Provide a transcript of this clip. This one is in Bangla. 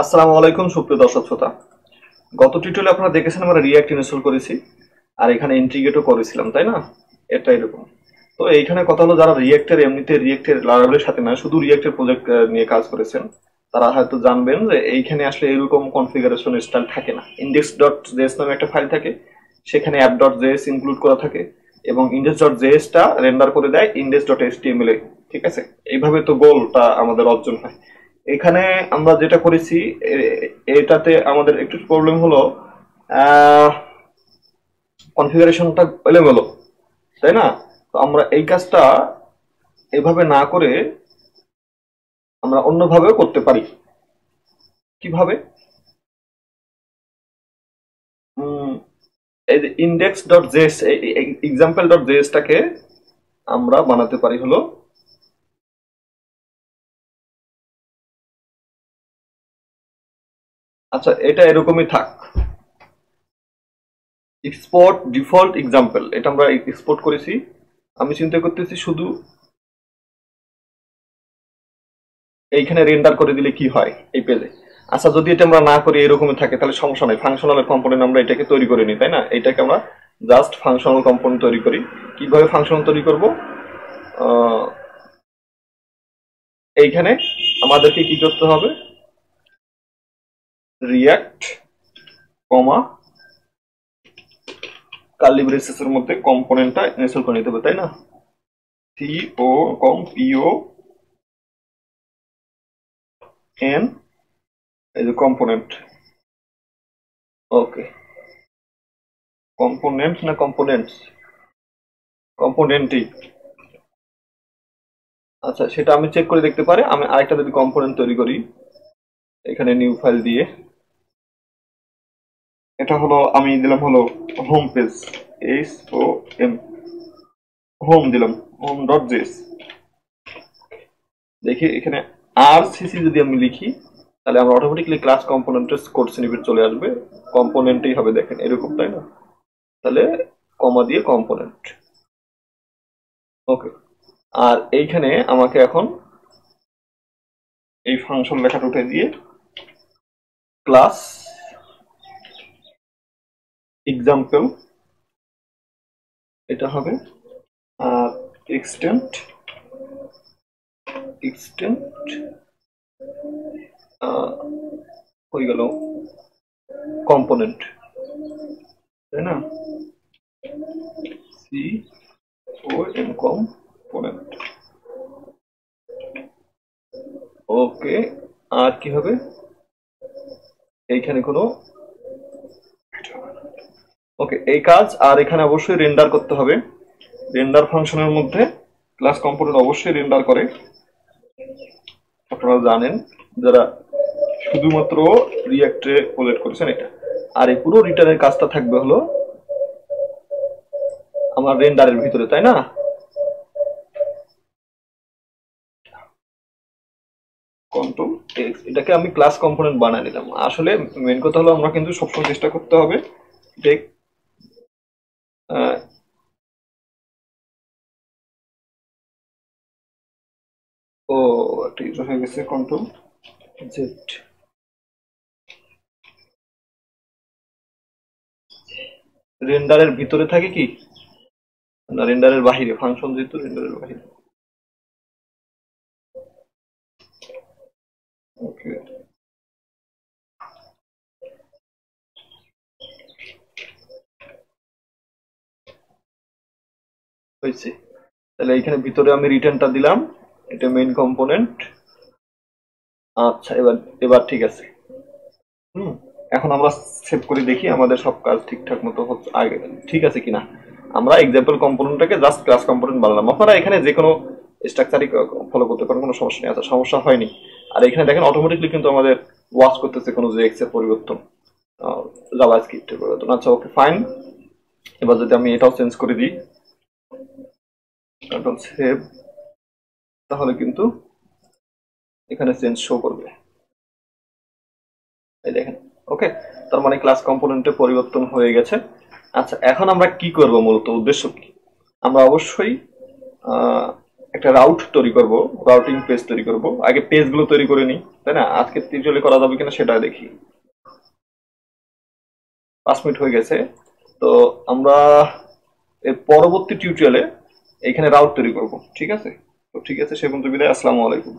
আসসালামু আলাইকুম, সুপ্রিয় দর্শক শ্রোতা। গত টিউটোরিয়ালে আপনারা দেখেছেন আমরা রিয়াক্ট ইনস্টল করেছি, আর এখানে ইন্টিগ্রেটও করেছিলাম, তাই না? এটা এরকম। তো এইখানে কথা হলো, যারা রিয়েক্টের এমনিতে রিয়েক্টের লারাবেলের সাথে না শুধু রিয়েক্টের প্রজেক্ট নিয়ে কাজ করেছেন, তারা হয়তো জানবেন যে এইখানে আসলে এরকম কনফিগারেশন স্টাইল থাকে না। ইন্ডেক্স ডট জেএস নামে একটা ফাইল থাকে, সেখানে অ্যাপ ডট জেএস ইনক্লুড করা থাকে, এবং ইন্ডেক্স ডট জেএসটা রেন্ডার করে দেয় ইন্ডেক্স ডট এসটিএমএল এ, ঠিক আছে? এইভাবে তো গোলটা আমাদের অর্জন হয়। এখানে আমরা যেটা করেছি এটাতে আমাদের একটু প্রবলেম হলো কনফিগারেশনটা এলোমেলো, তাই না? তো আমরা এই কাজটা এভাবে না করে আমরা অন্যভাবেও করতে পারি। কীভাবে? Index dot JS example dot জেএসটাকে আমরা বানাতে পারি হলো আচ্ছা এটা এরকমই থাক। এক্সপোর্ট ডিফল্ট এক্সাম্পল এটা আমরা এক্সপোর্ট করেছি। আমি চিন্তা করতেছি শুধু এইখানে রেন্ডার করে দিলে কি হয় এই পেজে আচ্ছা যদি এটা আমরা না করি এরকমই থাকে, তাহলে সমস্যা নাই। ফাংশনাল কম্পোনেন্ট আমরা এটাকে তৈরি করে নিই, তাই না? এটাকে আমরা জাস্ট ফাংশনাল কম্পোনেন্ট তৈরি করি। কীভাবে ফাংশনাল তৈরি করব? এইখানে আমাদেরকে কি করতে হবে? রিয়াক্ট কমা কার্লি মধ্যে কম্পোনেন্টটা ইনস্টল করে নিতে হবে, তাই না? সি ও কম পিও এন এই যে কম্পোনেন্ট ওকে কম্পোনেন্ট না কম্পোনেন্টস কম্পোনেন্টই আচ্ছা সেটা আমি চেক করে দেখতে পারি। আমি আরেকটা যদি কম্পোনেন্ট তৈরি করি, এখানে নিউ ফাইল দিয়ে। এটা হলো, আমি দিলাম হলো home page H O M home দিলাম হোম ডট জেস দেখি, এখানে আর সিসি যদি আমি লিখি, তাহলে আমরা অটোমেটিকলি ক্লাস কম্পোনেন্টের কোড স্নিপেট চলে আসবে। কম্পোনেন্টই হবে, দেখেন, এরকম, তাই না? তাহলে কমা দিয়ে কম্পোনেন্ট ওকে আর এইখানে আমাকে এখন এই ফাংশন লেখাটা উঠে দিয়ে ক্লাস এক্সাম্পল এটা হবে এক্সটেন্ট এক্সটেন্ট হয়ে গেল কম্পোনেন্ট তাই না? C O M component okay আর কি হবে? এইখানে কোনো ওকে এই কাজ আর এখানে অবশ্যই রেন্ডার করতে হবে। রেন্ডার ফাংশনের মধ্যে ক্লাস কম্পোনেন্ট অবশ্যই রেন্ডার করে। আপনারা জানেন যারা শুধুমাত্র রিয়াক্টে প্রজেক্ট করেছেন এটা। আর এই পুরো রিটার্নের কাজটা থাকবে হলো আমার রেন্ডারের ভিতরে, তাই না? এটাকে আমি ক্লাস কম্পোনেন্ট বানিয়ে নিলাম। আসলে মেন কথা হলো আমরা কিন্তু সবসময় চেষ্টা করতে হবে যে আহ, ও ঠিক হয়ে গেছে কন্ট্রোল জেড রেন্ডারের ভিতরে থাকে কি? না রেন্ডারের বাহিরে ফাংশন যেহেতু রেন্ডারের বাহিরে। ওকে হয়েছে। তাহলে এখানে ভিতরে আমি রিটার্নটা দিলাম। এটা মেইন কম্পোনেন্ট আচ্ছা এবার এবার ঠিক আছে। হুম, এখন আমরা সেভ করে দেখি আমাদের সব কাজ ঠিকঠাক মতো হচ্ছে, আগে, ঠিক আছে কিনা। আমরা এক্সাম্পল কম্পোনেন্টটাকে জাস্ট ক্লাস কম্পোনেন্ট বানালাম। আপনারা এখানে যে কোনো স্ট্রাকচারই ফলো করতে পারেন, কোনো সমস্যা নেই আচ্ছা সমস্যা হয়নি। আর এখানে দেখেন অটোমেটিকলি কিন্তু আমাদের ওয়াচ করতেছে কোনো যে এক্সের পরিবর্তন। জাভা স্ক্রিপ্টের পরিবর্তন। আচ্ছা ওকে ফাইন এবার যদি আমি এটাও চেঞ্জ করে দিই। কন্ট্রোল সেভ তাহলে কিন্তু এখানে চেঞ্জ শো করবে। এই দেখেন ওকে তার মানে ক্লাস কম্পোনেন্টে পরিবর্তন হয়ে গেছে। আচ্ছা এখন আমরা কি করব মূলত? উদ্দেশ্য কি? আমরা অবশ্যই একটা রাউট তৈরি করব রাউটিং পেজ তৈরি করব। আগে পেজগুলো তৈরি করে নিই, তাই না? আজকে টিউটোরিয়ালে করা যাবে কিনা সেটা দেখি। পাঁচ মিনিট হয়ে গেছে। তো আমরা এর পরবর্তী টিউটোরিয়ালে এখানে রাউট তৈরি করব ঠিক আছে? তো ঠিক আছে সে পর্যন্ত বিদায় আসসালামু আলাইকুম।